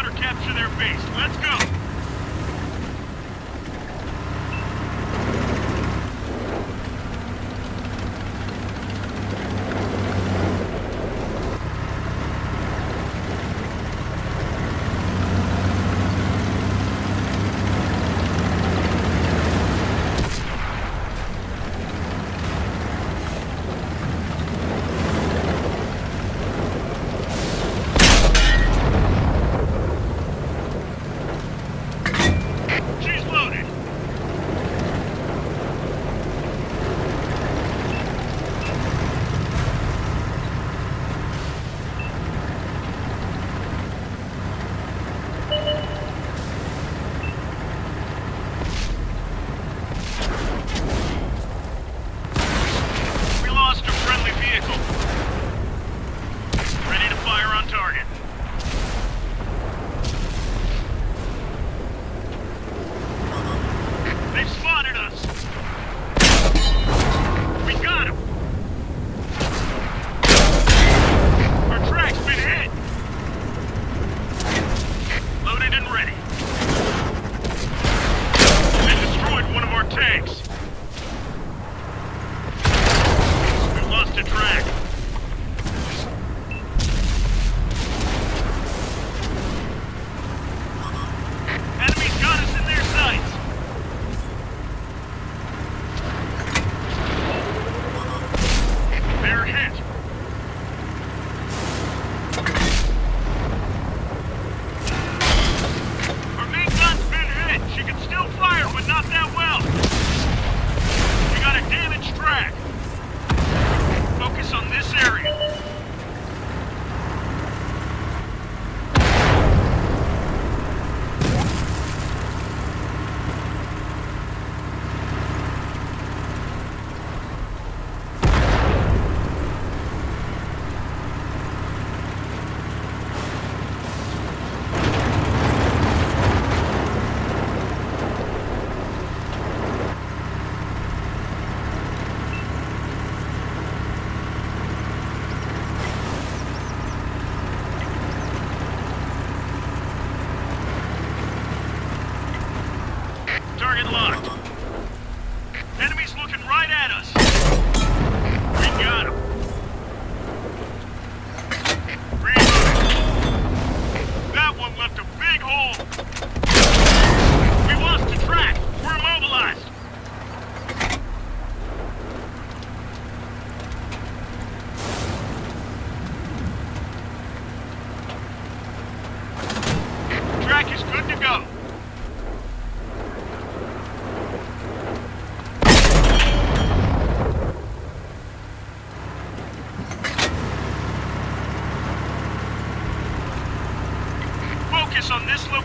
out capture their base. Let's go.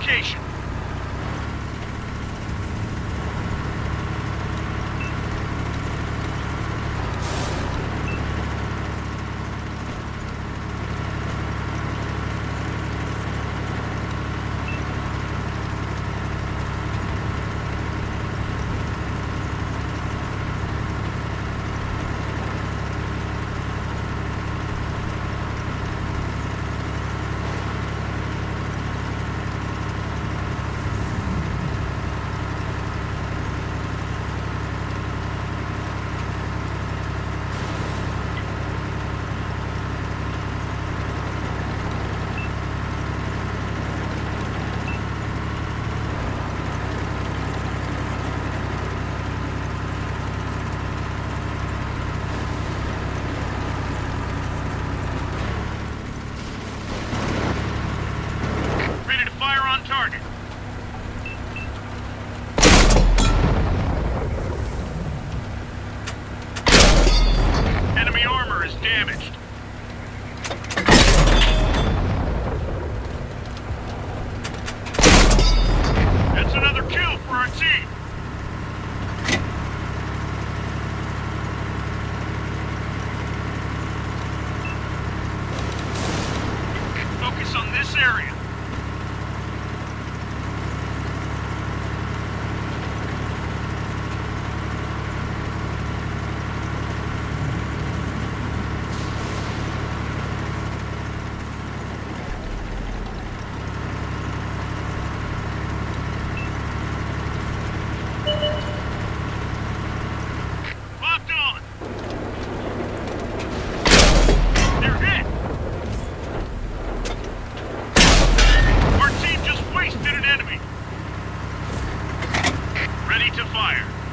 location. Ready to fire.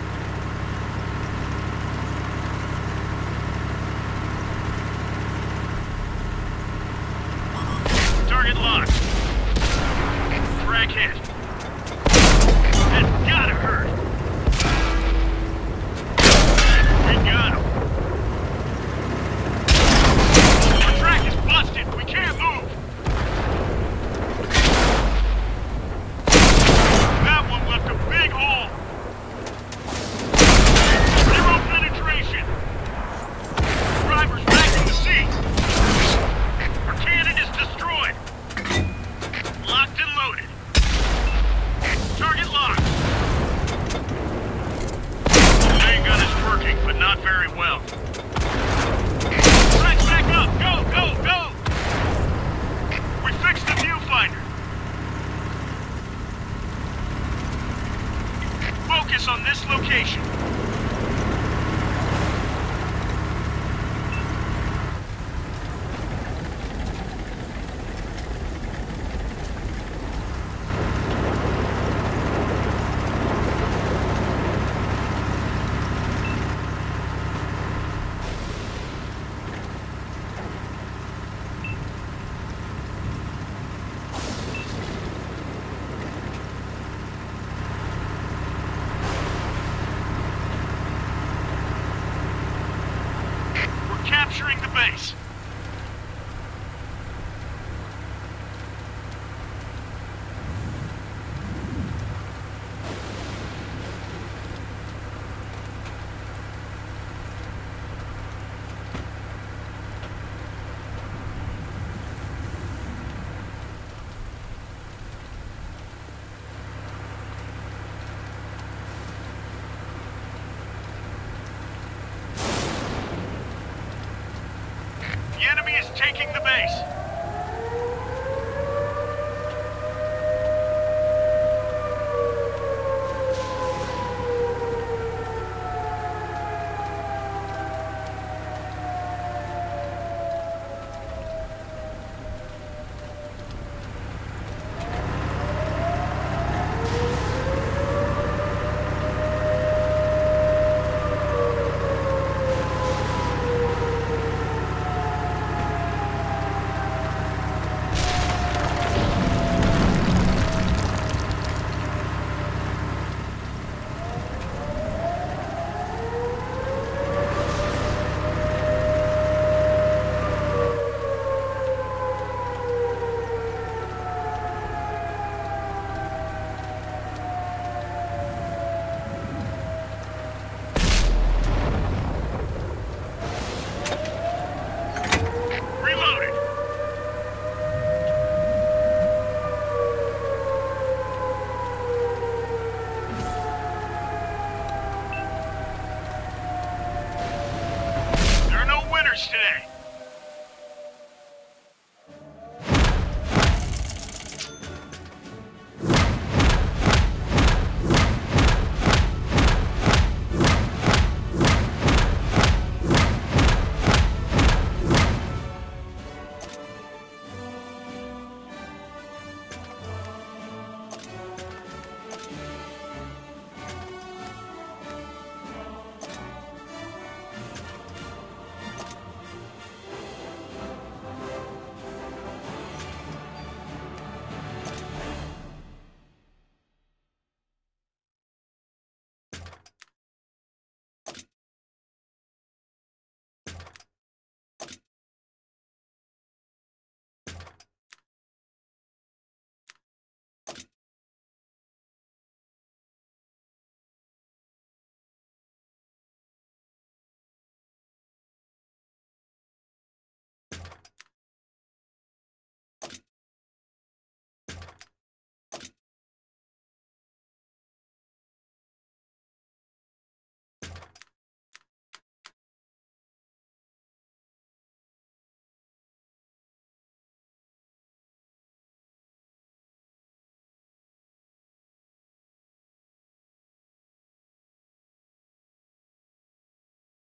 Capturing the base. Taking the base. today.